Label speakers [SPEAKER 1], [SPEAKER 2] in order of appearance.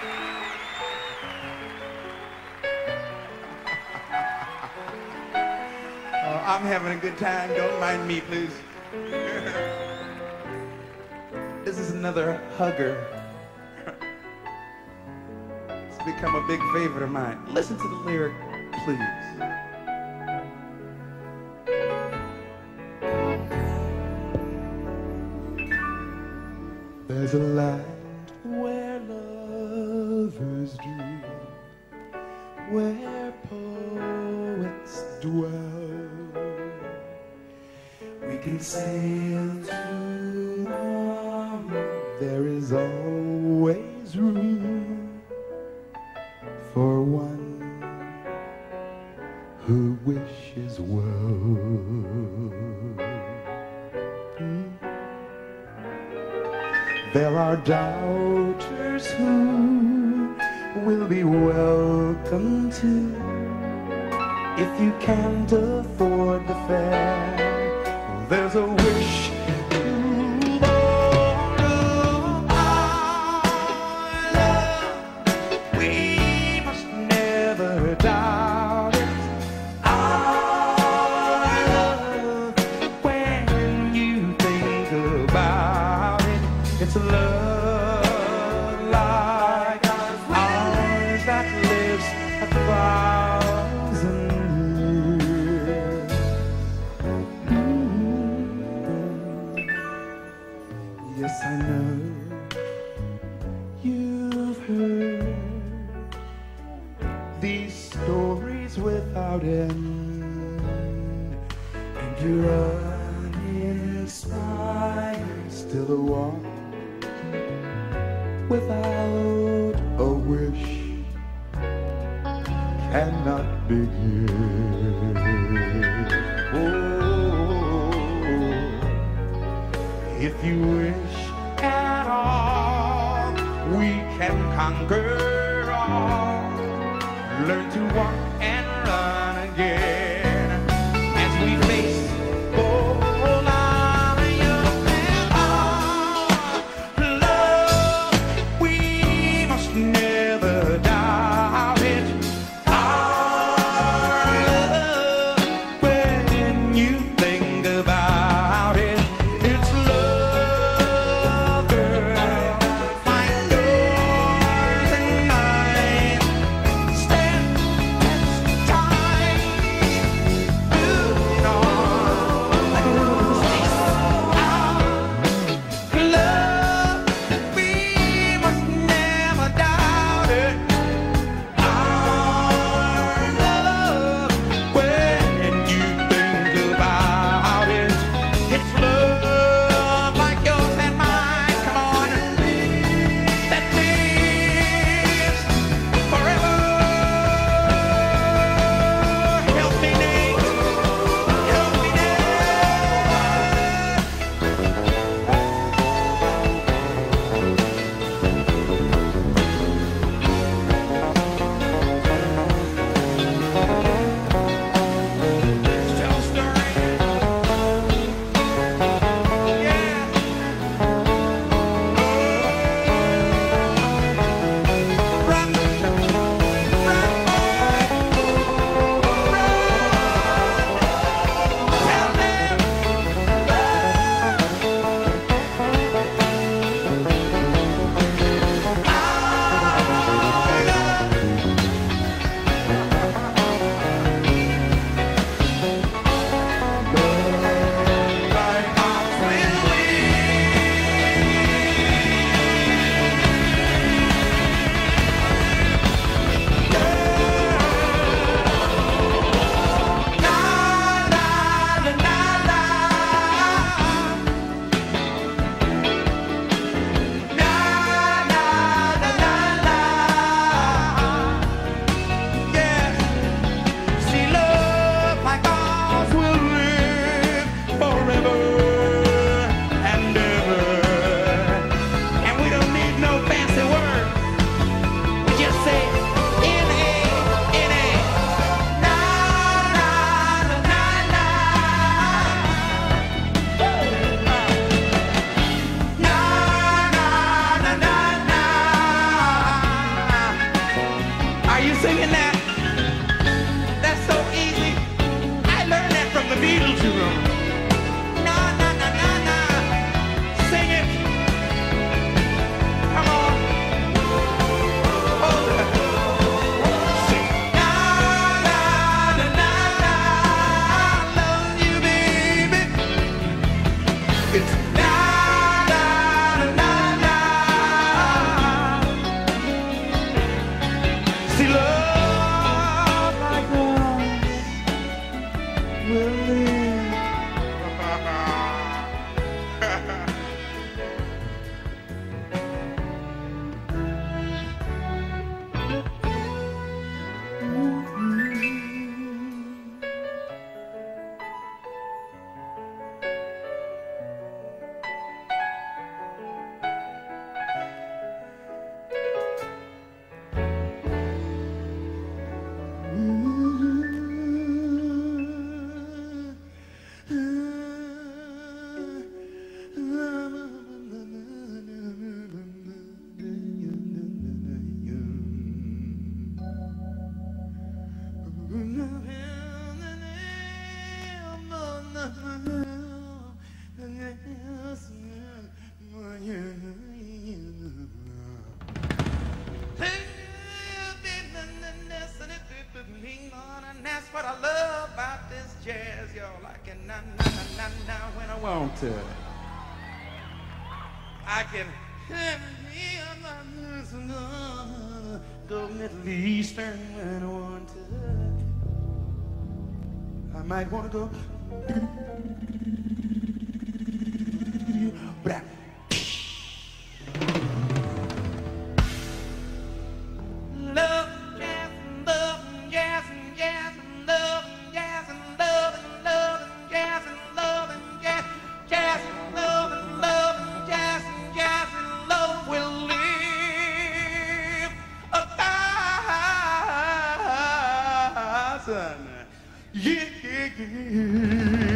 [SPEAKER 1] Oh, I'm having a good time. Don't mind me, please. this is another hugger. it's become a big favorite of mine. Listen to the lyric, please. There's a land where lovers dream, where poets dwell. We can sail tomorrow. There is always room for one who wishes well. There are doubters who will be welcome to if you can't afford the fare. There's a wish to borrow our Yes, I know you've heard these stories without end, and you're uninspired, still a walk without a wish cannot begin. Oh, if you wish at all, we can conquer all. Learn to walk and run again Beatles are on. believe. jazz, y'all. I can na na na na na when I want to. I can go Middle Eastern when I want to. I might want to go. Johnson. Yeah, yeah, yeah.